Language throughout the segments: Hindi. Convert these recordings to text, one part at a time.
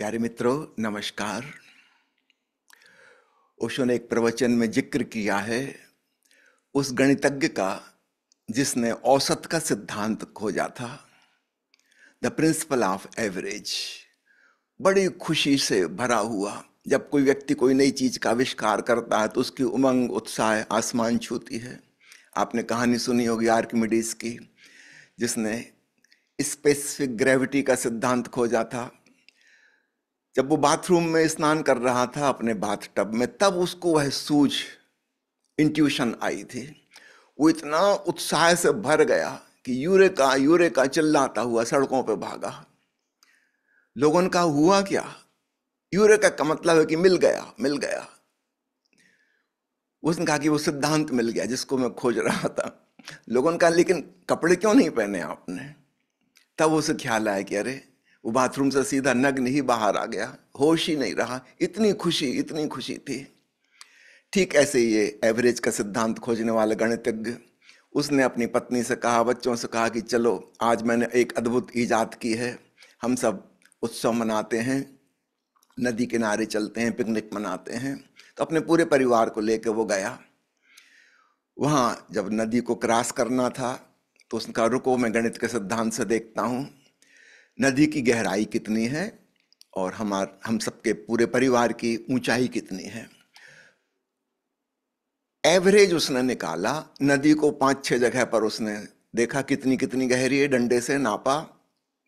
प्यारे मित्रों, नमस्कार। ओशो ने एक प्रवचन में ज़िक्र किया है, उस गणितज्ञ का, जिसने औसत का सिद्धांत खोजा था द प्रिंसिपल ऑफ़ एवरेज बड़ी खुशी से भरा हुआ, जब कोई व्यक्ति कोई नई चीज़ का आविष्कार करता है तो उसकी उमंग, उत्साह, आसमान छूती है। आपने कहानी सुनी होगी आर्किमिडीज की, जिसने स्पेसिफिक ग्रेविटी का सिद्धांत खोजा था। जब वो बाथरूम में स्नान कर रहा था अपने बाथ टब में, तब उसको वह सूझ इंट्यूशन आई थी। वो इतना उत्साह से भर गया कि यूरे का यूरे का चिल्लाता हुआ सड़कों पर भागा। लोगों का हुआ क्या? यूरे का मतलब है कि मिल गया मिल गया। उसने कहा कि वो सिद्धांत मिल गया जिसको मैं खोज रहा था। लोगों का लेकिन कपड़े क्यों नहीं पहने आपने? तब उसे ख्याल आया कि अरे वो बाथरूम से सीधा नग्न ही बाहर आ गया, होश ही नहीं रहा, इतनी खुशी इतनी खुशी थी। ठीक ऐसे ये एवरेज का सिद्धांत खोजने वाले गणितज्ञ, उसने अपनी पत्नी से कहा, बच्चों से कहा कि चलो, आज मैंने एक अद्भुत ईजाद की है, हम सब उत्सव मनाते हैं, नदी किनारे चलते हैं, पिकनिक मनाते हैं। तो अपने पूरे परिवार को लेकर वो गया। वहाँ जब नदी को क्रॉस करना था तो उसका रुको, मैं गणित के सिद्धांत से देखता हूँ। नदी की गहराई कितनी है और हमार, हम सबके पूरे परिवार की ऊंचाई कितनी है। एवरेज उसने निकाला, नदी को पाँच छह जगह पर उसने देखा कितनी कितनी गहरी है, डंडे से नापा,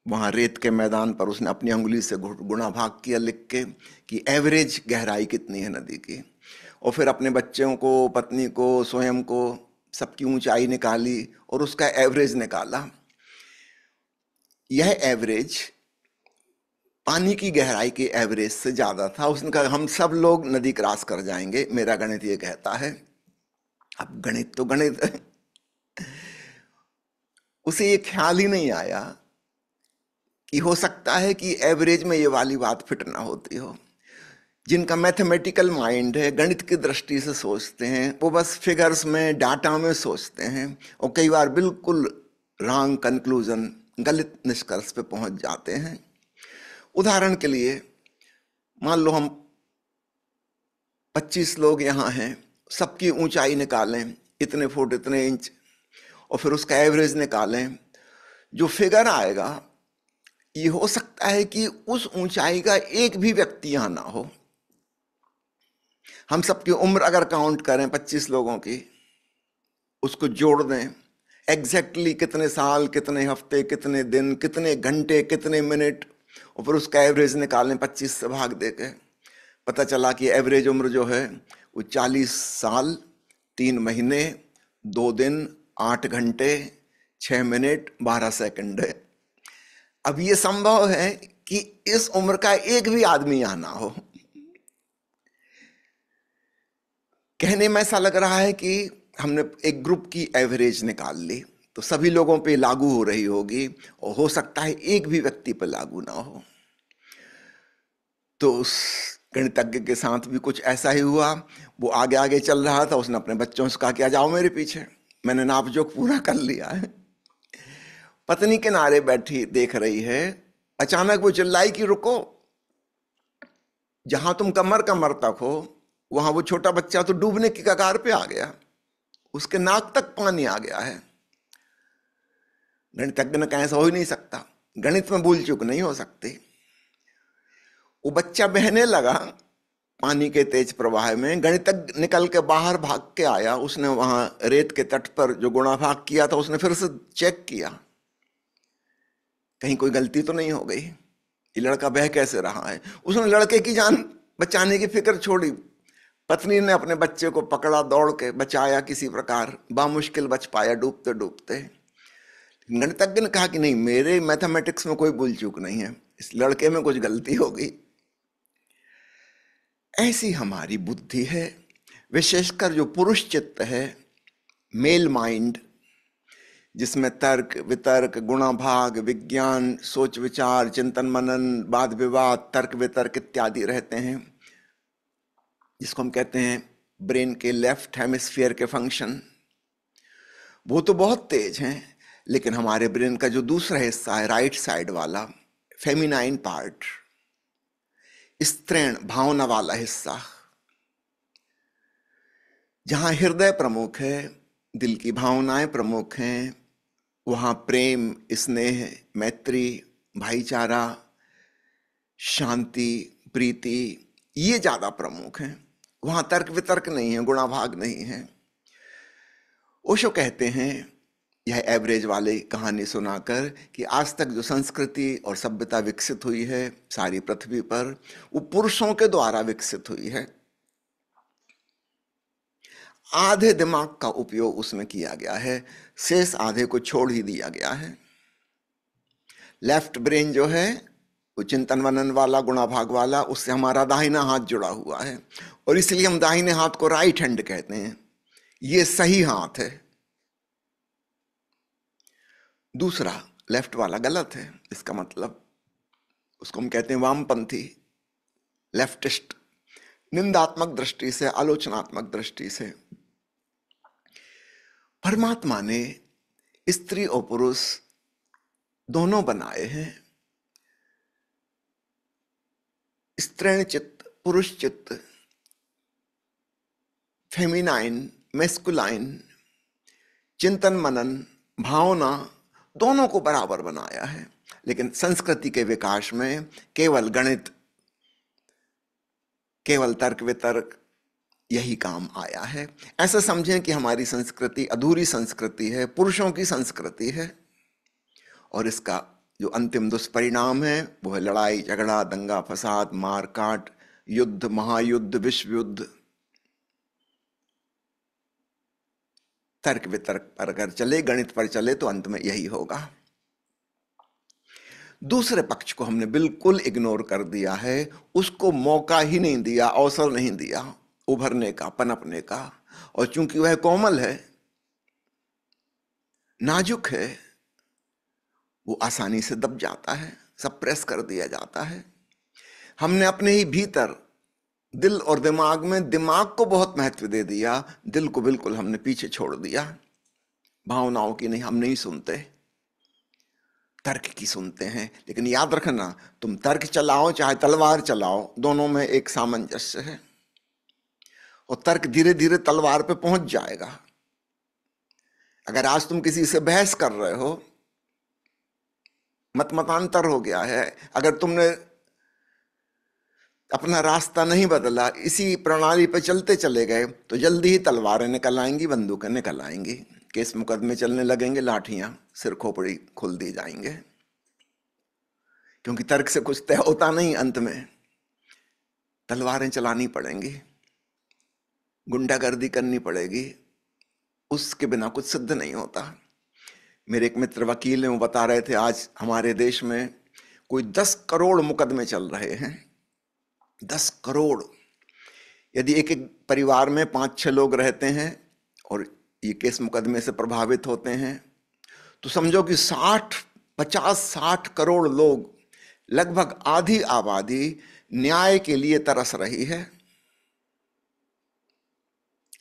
वहाँ रेत के मैदान पर उसने अपनी उंगली से गुणा भाग किया लिख के कि एवरेज गहराई कितनी है नदी की। और फिर अपने बच्चों को, पत्नी को, स्वयं को सबकी ऊंचाई निकाली और उसका एवरेज निकाला। यह एवरेज पानी की गहराई के एवरेज से ज़्यादा था। उसने कहा, हम सब लोग नदी क्रॉस कर जाएँगे। मेरा गणित ये कहता है। अब गणित तो गणित है। उसे ये ख्याल ही नहीं आया कि हो सकता है कि एवरेज में ये वाली बात फिट ना होती हो। जिनका मैथमेटिकल माइंड है, गणित की दृष्टि से सोचते हैं, वो बस फिगर्स में डाटा में सोचते हैं और कई बार बिल्कुल रॉन्ग कंक्लूजन गलत निष्कर्ष पे पहुँच जाते हैं। उदाहरण के लिए, मान लो हम 25 लोग यहाँ हैं, सबकी ऊंचाई निकालें, इतने फुट, इतने इंच, और फिर उसका एवरेज निकालें। जो फिगर आएगा, ये हो सकता है कि उस ऊंचाई का एक भी व्यक्ति यहाँ ना हो। हम सबकी उम्र अगर काउंट करें 25 लोगों की, उसको जोड़ दें एग्जैक्टली exactly कितने साल, कितने हफ़्ते, कितने दिन, कितने घंटे, कितने मिनट, और फिर उसका एवरेज निकालें 25 से भाग दे के पता चला कि एवरेज उम्र जो है, वो 40 साल, तीन महीने, दो दिन, आठ घंटे, छह मिनट, बारह सेकंड है। अब ये संभव है कि इस उम्र का एक भी आदमी यहाँ ना हो। कहने में ऐसा लग रहा है कि हमने एक ग्रुप की एवरेज निकाल ली तो सभी लोगों पे लागू हो रही होगी और हो सकता है एक भी व्यक्ति पर लागू ना हो। तो उस गणितज्ञ के साथ भी कुछ ऐसा ही हुआ। वो आगे आगे चल रहा था, उसने अपने बच्चों से कहा कि, आ जाओ मेरे पीछे। मैंने नाप जोक पूरा कर लिया है। पत्नी किनारे बैठी देख रही है। अचानक वो चिल्लाई कि, रुको। जहाँ तुम कमर कमर तक हो, वहाँ वो छोटा बच्चा तो डूबने की कगार पे आ गया। उसके नाक तक पानी आ गया है। गणितज्ञ ने कहा, ऐसा हो ही नहीं सकता। गणित में भूल चूक नहीं हो सकती। वो बच्चा बहने लगा पानी के तेज प्रवाह में। गणितज्ञ निकल के बाहर भाग के आया। उसने वहाँ रेत के तट पर जो गुणा भाग किया था, उसने फिर से चेक किया। कहीं कोई गलती तो नहीं हो गई। ये लड़का बह कैसे रहा है? उसने लड़के की जान बचाने की फ़िक्र छोड़ी। पत्नी ने अपने बच्चे को पकड़ा, दौड़ के बचाया किसी प्रकार। बामुश्किल बच पाया डूबते डूबते गणितज्ञ ने कहा कि नहीं, मेरे मैथमेटिक्स में कोई भूल चूक नहीं है। इस लड़के में कुछ गलती होगी। ऐसी हमारी बुद्धि है, विशेषकर जो पुरुष चित्त है, मेल माइंड, जिसमें तर्क, वितर्क गुणा भाग विज्ञान सोच विचार चिंतन मनन वाद विवाद तर्क वितर्क इत्यादि रहते हैं। जिसको हम कहते हैं ब्रेन के लेफ़्ट हेमिस्फीयर के फ़ंक्शन, वो तो बहुत तेज हैं, लेकिन हमारे ब्रेन का जो दूसरा हिस्सा है, राइट साइड वाला, फेमिनाइन पार्ट स्त्रीण भावना वाला हिस्सा, जहाँ हृदय प्रमुख है, दिल की भावनाएँ प्रमुख हैं, वहाँ प्रेम, स्नेह, मैत्री, भाईचारा, शांति, प्रीति, ये ज़्यादा प्रमुख हैं। वहाँ तर्क वितर्क नहीं है गुणाभाग नहीं है। ओशो कहते हैं, यह एवरेज वाले कहानी सुनाकर कि आज तक जो संस्कृति और सभ्यता विकसित हुई है, सारी पृथ्वी पर, वो पुरुषों के द्वारा विकसित हुई है। आधे दिमाग का उपयोग उसमें किया गया है, शेष आधे को छोड़ ही दिया गया है। लेफ़्ट ब्रेन जो है वो चिंतन मनन वाला गुणाभाग वाला, उससे हमारा दाहिना हाथ जुड़ा हुआ है। और इसलिए हम दाहिने हाथ को राइट हैंड कहते हैं। ये सही हाथ है। दूसरा लेफ़्ट वाला गलत है। इसका मतलब उसको हम कहते हैं वामपंथी लेफ्टिस्ट निंदात्मक दृष्टि से, आलोचनात्मक दृष्टि से। परमात्मा ने स्त्री और पुरुष दोनों बनाए हैं। स्त्रीण चित्त पुरुष चित्त फेमिनाइन, मेस्कुलाइन चिंतन मनन भावना, दोनों को बराबर बनाया है। लेकिन संस्कृति के विकास में केवल गणित, केवल तर्क वितर्क, यही काम आया है। ऐसा समझें कि हमारी संस्कृति अधूरी संस्कृति है, पुरुषों की संस्कृति है, और इसका जो अंतिम दुष्परिणाम है वो है लड़ाई, झगड़ा, दंगा, फसाद, मार, काट, युद्ध, महायुद्ध विश्व युद्ध तर्क वितर्क पर अगर चले, गणित पर चले तो अंत में यही होगा। दूसरे पक्ष को हमने बिल्कुल इग्नोर कर दिया है। उसको मौका ही नहीं दिया, अवसर नहीं दिया, उभरने का, पनपने का। और चूँकि वह कोमल है, नाजुक है वो आसानी से दब जाता है, सब प्रेस कर दिया जाता है। हमने अपने ही भीतर दिल और दिमाग में दिमाग को बहुत महत्व दे दिया, दिल को बिल्कुल हमने पीछे छोड़ दिया। भावनाओं की नहीं, हम नहीं सुनते। तर्क की सुनते हैं। लेकिन याद रखना, तुम तर्क चलाओ, चाहे तलवार चलाओ, दोनों में एक सामंजस्य है। और तर्क धीरे धीरे तलवार पे पहुँच जाएगा। अगर आज तुम किसी से बहस कर रहे हो मत मतांतर हो गया है। अगर तुमने अपना रास्ता नहीं बदला, इसी प्रणाली पर चलते चले गए तो जल्दी ही तलवारें निकल आएँगी, बंदूकें निकल आएँगी। केस मुकदमे चलने लगेंगे, लाठियाँ सिर खोपड़ी खुल दी जाएँगे। क्योंकि तर्क से कुछ तय होता नहीं अंत में। तलवारें चलानी पड़ेंगी, गुंडागर्दी करनी पड़ेगी, उसके बिना कुछ सिद्ध नहीं होता। मेरे एक मित्र वकील हैं, वो बता रहे थे, आज हमारे देश में कोई दस करोड़ मुकदमे चल रहे हैं। दस करोड़। यदि एक एक परिवार में पाँच छह लोग रहते हैं और ये केस मुकदमे से प्रभावित होते हैं तो समझो कि साठ, पचास, साठ करोड़ लोग लगभग आधी आबादी न्याय के लिए तरस रही है।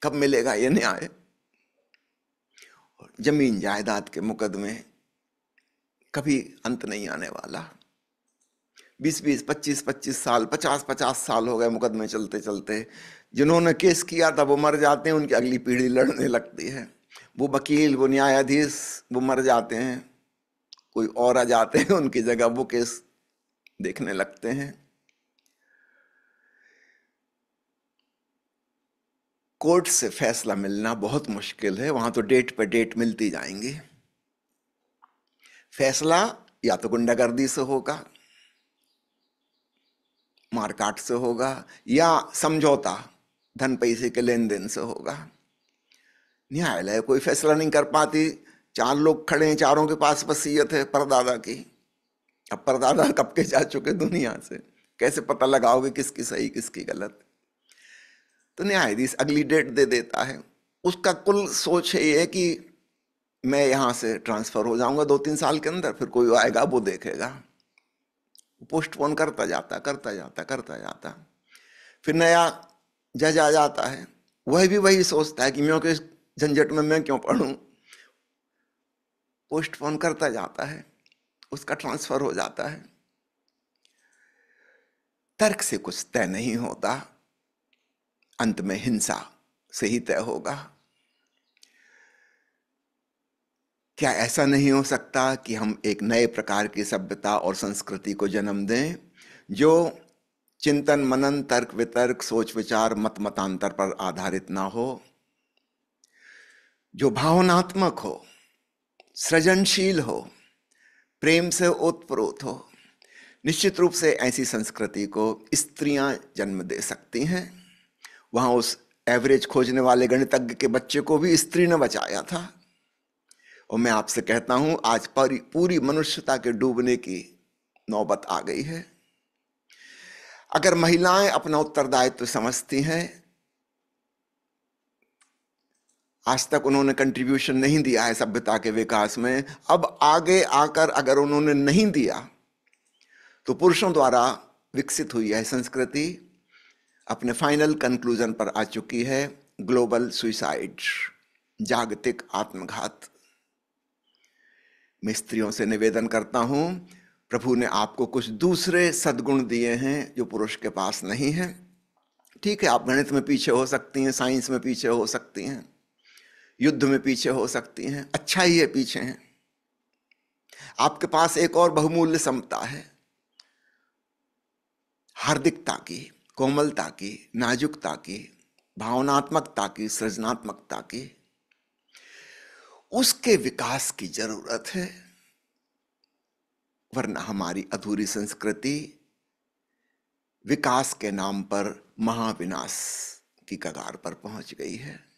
कब मिलेगा ये न्याय? ज़मीन जायदाद के मुकदमे कभी अंत नहीं आने वाला। बीस बीस, पच्चीस पच्चीस साल, पचास पचास साल हो गए मुकदमे चलते चलते। जिन्होंने केस किया था, वो मर जाते हैं, उनकी अगली पीढ़ी लड़ने लगती है। वो वकील, वो न्यायाधीश, वो मर जाते हैं। कोई और आ जाते हैं, उनकी जगह वो केस देखने लगते हैं। कोर्ट से फैसला मिलना बहुत मुश्किल है, वहाँ तो डेट पर डेट मिलती जाएँगी। फैसला या तो गुंडागर्दी से होगा, मारकाट से होगा, या समझौता धन पैसे के लेन देन से होगा। न्यायालय कोई फैसला नहीं कर पाती, चार लोग खड़े हैं, चारों के पास वसीयत है परदादा की। अब परदादा कब के जा चुके दुनिया से? कैसे पता लगाओगे किसकी सही, किसकी गलत? तो न्यायाधीश अगली डेट दे देता है। उसका कुल सोच है ये कि मैं यहाँ से ट्रांसफ़र हो जाऊँगा दो तीन साल के अंदर, फिर कोई आएगा, वो देखेगा। पोस्टपोन करता जाता करता जाता करता जाता। फिर नया जज आ जाता है। वह भी वही सोचता है कि मैं के झंझट में मैं क्यों पढ़ूं पोस्टपोन करता जाता है। उसका ट्रांसफ़र हो जाता है। तर्क से कुछ तय नहीं होता। अंत में हिंसा से ही तय होगा। क्या ऐसा नहीं हो सकता कि हम एक नए प्रकार की सभ्यता और संस्कृति को जन्म दें, जो चिंतन, मनन, तर्क, वितर्क, सोच, विचार, मत, मतांतर पर आधारित ना हो, जो भावनात्मक हो, सृजनशील हो, प्रेम से ओतप्रोत हो, निश्चित रूप से ऐसी संस्कृति को स्त्रियाँ जन्म दे सकती हैं। वहाँ उस एवरेज खोजने वाले गणितज्ञ के बच्चे को भी स्त्री ने बचाया था। और मैं आपसे कहता हूँ, आज पूरी मनुष्यता के डूबने की नौबत आ गई है। अगर महिलाएँ अपना उत्तरदायित्व समझती हैं, आज तक उन्होंने कंट्रीब्यूशन नहीं दिया है सभ्यता के विकास में। अब आगे आकर अगर उन्होंने नहीं दिया तो पुरुषों द्वारा विकसित हुई है संस्कृति। अपने फाइनल कंक्लूजन पर आ चुकी है ग्लोबल सुइसाइड जागतिक आत्मघात। मैं स्त्रियों से निवेदन करता हूँ, प्रभु ने आपको कुछ दूसरे सद्गुण दिए हैं जो पुरुष के पास नहीं है। ठीक है, आप गणित में पीछे हो सकती हैं, साइंस में पीछे हो सकती हैं, युद्ध में पीछे हो सकती हैं अच्छा ही है पीछे हैं। आपके पास एक और बहुमूल्य समता है, हार्दिकता की। कोमलता के, नाजुकता के, भावनात्मकता की, सृजनात्मकता की, उसके विकास की ज़रूरत है। वरना हमारी अधूरी संस्कृति विकास के नाम पर महाविनाश की कगार पर पहुँच गई है।